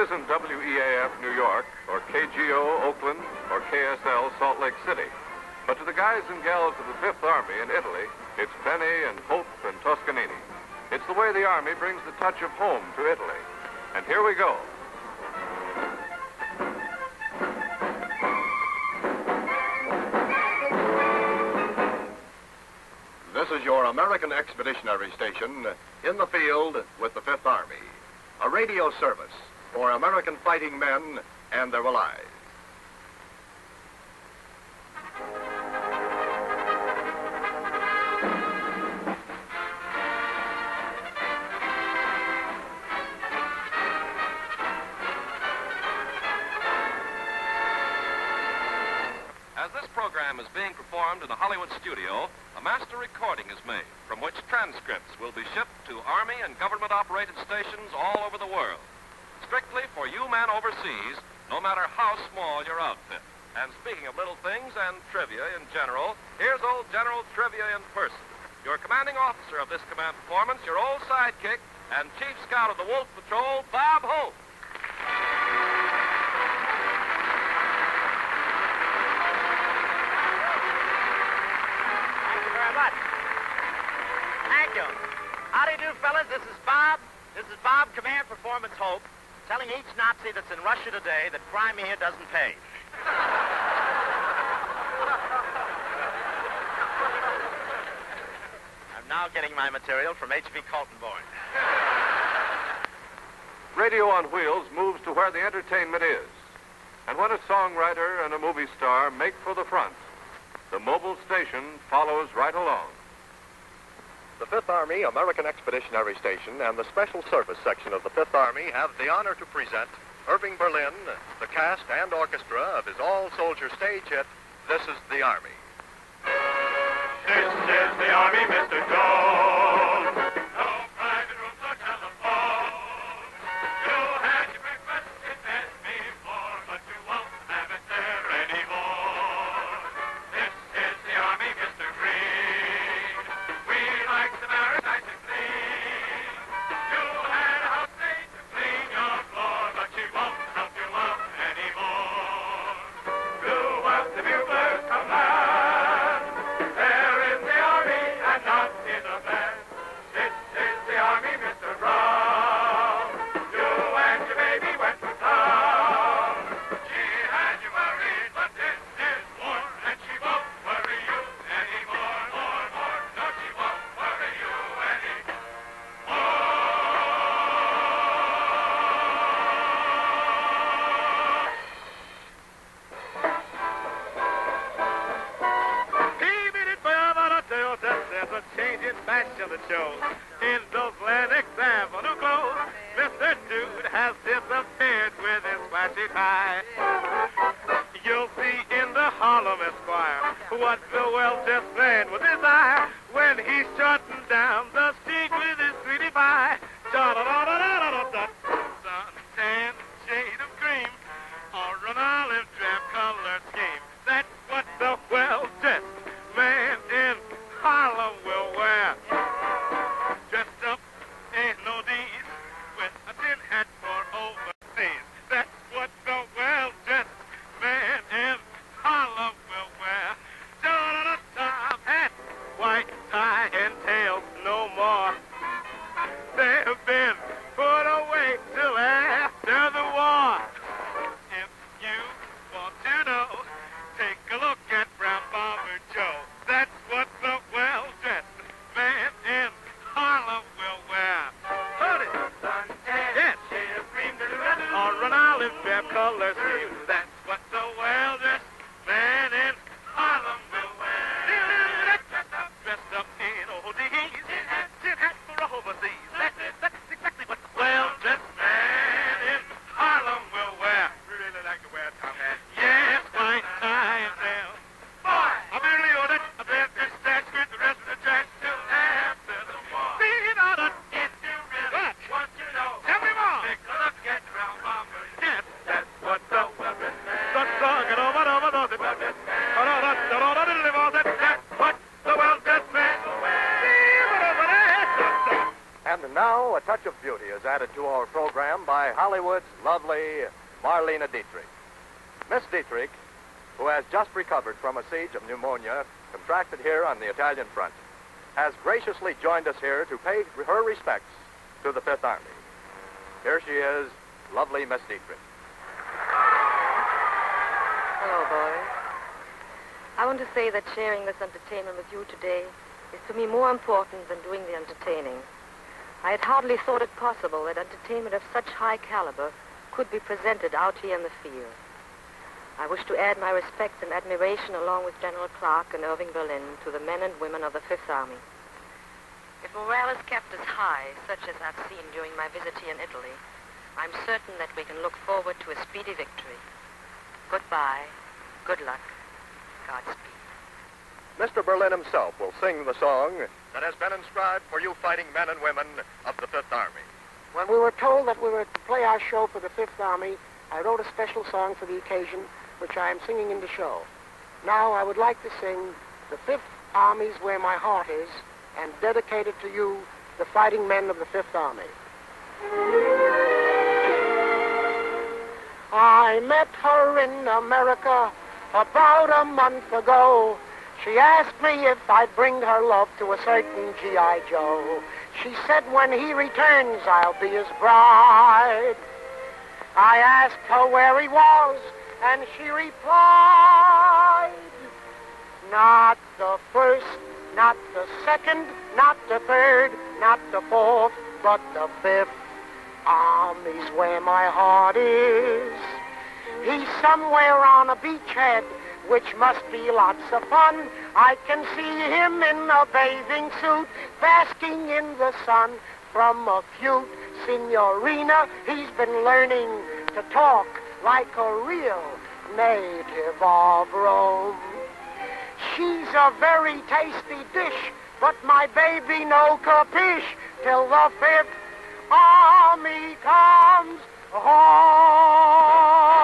isn't WEAF New York, or KGO Oakland, or KSL Salt Lake City. But to the guys and gals of the Fifth Army in Italy, it's Benny and Hope and Toscanini. It's the way the Army brings the touch of home to Italy. And here we go. This is your American Expeditionary Station in the field with the Fifth Army. A radio service for American fighting men and their allies. As this program is being performed in a Hollywood studio, a master recording is made from which transcripts will be shipped to Army and government operated stations all over the world. Strictly for you men overseas, no matter how small your outfit. And speaking of little things and trivia in general, here's old General Trivia in person. Your commanding officer of this command performance, your old sidekick, and Chief Scout of the Wolf Patrol, Bob Hope. Thank you very much. Thank you. How do you do, fellas? This is Bob. This is Bob, Command Performance Hope, telling each Nazi that's in Russia today that crime here doesn't pay. I'm now getting my material from H.V. Kaltenborn. Radio on Wheels moves to where the entertainment is. And when a songwriter and a movie star make for the front, the mobile station follows right along. The Fifth Army American Expeditionary Station and the Special Service Section of the Fifth Army have the honor to present Irving Berlin, the cast and orchestra of his all-soldier stage hit, This is the Army. This is the Army, Mr. Jones. Shows in Lenox Avenue clothes. Mr. Dude has disappeared with his flashy tie. You'll see in the Harlem Esquire what the well-dressed man would desire when been put away till after the war. If you want to know, take a look at Brown Bomber Joe. That's what the well-dressed man in Harlem will wear. Put it. Yes. Or an olive drab color scheme. By Hollywood's lovely Marlene Dietrich. Miss Dietrich, who has just recovered from a siege of pneumonia contracted here on the Italian front, has graciously joined us here to pay her respects to the Fifth Army. Here she is, lovely Miss Dietrich. Hello, boys. I want to say that sharing this entertainment with you today is to me more important than doing the entertaining. I had hardly thought it possible that entertainment of such high caliber could be presented out here in the field. I wish to add my respect and admiration along with General Clark and Irving Berlin to the men and women of the Fifth Army. If morale is kept as high, such as I've seen during my visit here in Italy, I'm certain that we can look forward to a speedy victory. Goodbye. Good luck. Godspeed. Mr. Berlin himself will sing the song that has been inscribed for you fighting men and women of the Fifth Army. When we were told that we were to play our show for the Fifth Army, I wrote a special song for the occasion, which I am singing in the show. Now I would like to sing The Fifth Army's Where My Heart Is, and dedicate it to you, the fighting men of the Fifth Army. I met her in America about a month ago. She asked me if I'd bring her love to a certain G.I. Joe. She said when he returns, I'll be his bride. I asked her where he was, and she replied, Not the first, not the second, not the third, not the fourth, but the fifth. Army's where my heart is. He's somewhere on a beachhead, which must be lots of fun. I can see him in a bathing suit, basking in the sun. From a cute signorina, he's been learning to talk like a real native of Rome. She's a very tasty dish, but my baby no capiche till the fifth army comes home.